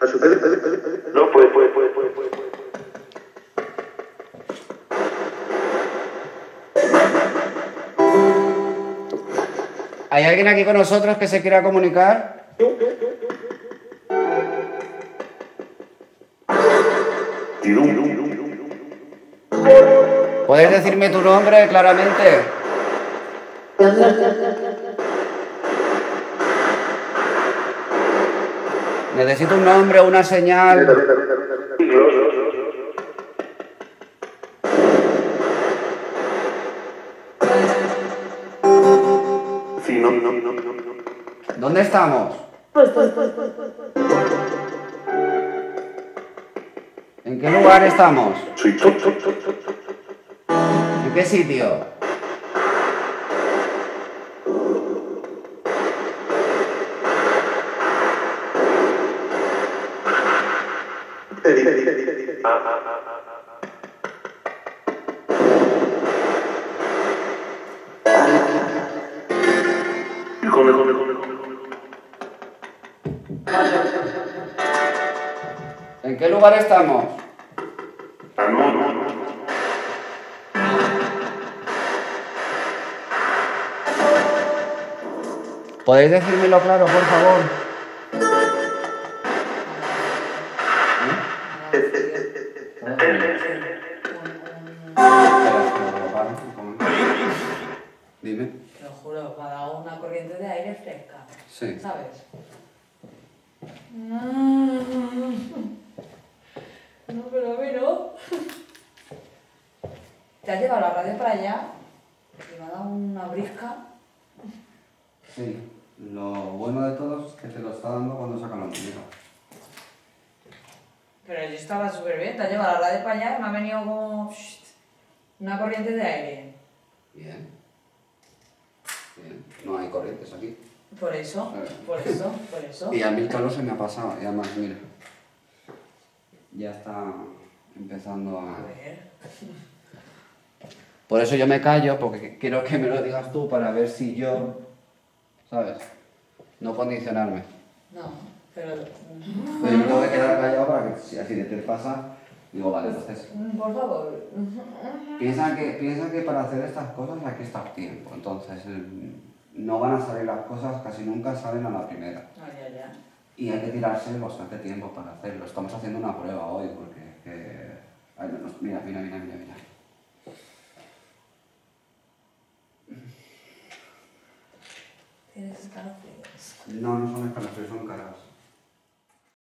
No, puede, puede, puede, puede, puede. puede. ¿Hay alguien aquí con nosotros que se quiera comunicar? ¿Puedes decirme tu nombre claramente? Necesito un nombre, una señal. Sí, no, no, no. ¿Dónde estamos? ¿En qué lugar estamos? ¿En qué sitio? ¿En qué lugar estamos? Ah. ¿Podéis decírmelo claro, por favor? Corriente de aire fresca. Sí. ¿Sabes? No, pero a mí no. Te has llevado la radio para allá y me ha dado una brisca. Sí. Lo bueno de todo es que te lo está dando cuando sacan la música. Pero yo estaba súper bien, te has llevado la radio para allá y me ha venido como una corriente de aire. Bien. No hay corrientes aquí. Por eso, por eso, por eso. Y a mí el calor se me ha pasado. Y además, mira. Ya está empezando A a... ver. Por eso yo me callo, porque quiero que me lo digas tú para ver si yo... ¿Sabes? No condicionarme. No, pero. Pero yo tengo que quedar callado para que si así te pasa, digo, vale, entonces... Por favor. Piensa que, piensa que para hacer estas cosas hay que estar tiempo. Entonces, eh, no van a salir las cosas, casi nunca salen a la primera. Ah, ya, ya. Y hay que tirarse bastante tiempo para hacerlo. Estamos haciendo una prueba hoy porque... que- ay, no, no, mira, mira, mira, mira, mira. Tienes escalofríos. No, no son escalofríos, son caras.